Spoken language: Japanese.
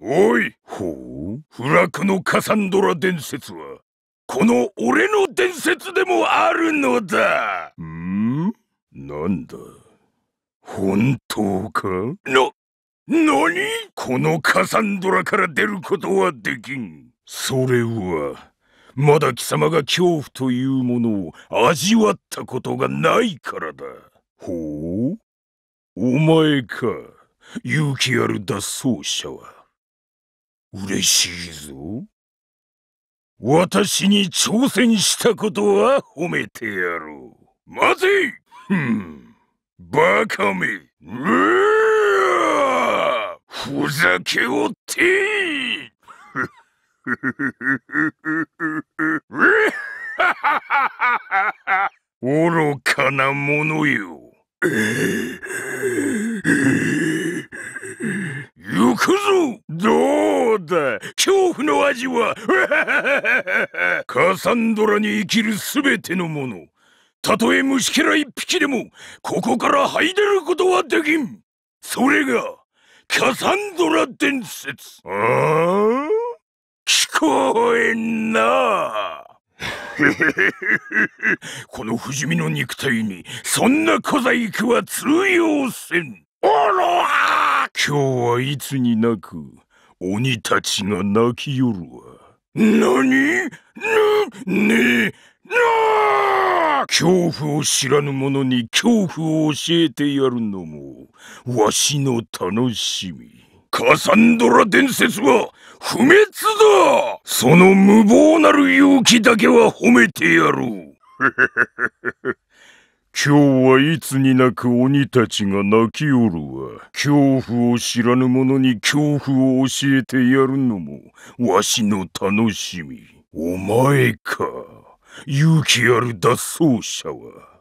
おいほう？フラクのカサンドラ伝説はこの俺の伝説でもあるのだ。ん？なんだ？本当か？な、なにこのカサンドラから出ることはできん。それは、まだ貴様が恐怖というものを味わったことがないからだ。ほう？お前か、勇気ある脱走者は。嬉しいぞ。私に挑戦したことは褒めてやろう。待てふん、バカめ。ふざけおって愚かなものよ。行くぞどうだ。恐怖の味は。カサンドラに生きるすべてのもの。たとえ虫けら一匹でもここから這い出ることはできん。それがカサンドラ伝説。ああ？聞こえんな。この不死身の肉体にそんな小細工は通用せん。おら今日はいつになく鬼たちが泣きよるわ。何？ねねな恐怖を知らぬ者に恐怖を教えてやるのもわしの楽しみ。カサンドラ伝説は不滅だ。その無謀なる勇気だけは褒めてやろう。今日はいつになく鬼たちが泣きおるわ。恐怖を知らぬ者に恐怖を教えてやるのも、わしの楽しみ。お前か。勇気ある脱走者は。